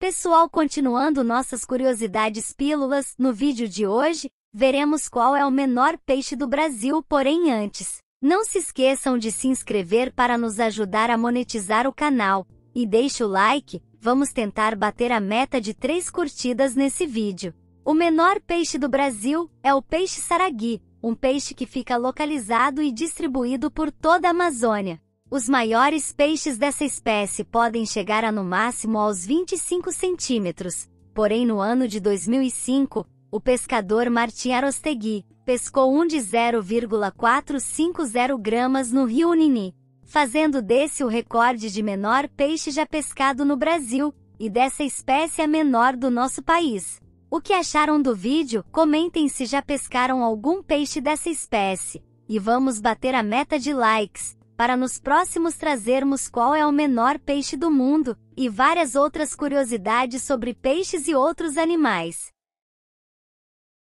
Pessoal, continuando nossas curiosidades pílulas, no vídeo de hoje, veremos qual é o menor peixe do Brasil, porém antes. Não se esqueçam de se inscrever para nos ajudar a monetizar o canal. E deixe o like, vamos tentar bater a meta de 3 curtidas nesse vídeo. O menor peixe do Brasil é o peixe saragui, um peixe que fica localizado e distribuído por toda a Amazônia. Os maiores peixes dessa espécie podem chegar a no máximo aos 25 centímetros. Porém, no ano de 2005, o pescador Martin Arostegui pescou um de 0,450 gramas no rio Unini, fazendo desse o recorde de menor peixe já pescado no Brasil, e dessa espécie a menor do nosso país. O que acharam do vídeo? Comentem se já pescaram algum peixe dessa espécie. E vamos bater a meta de likes, para nos próximos trazermos qual é o menor peixe do mundo, e várias outras curiosidades sobre peixes e outros animais.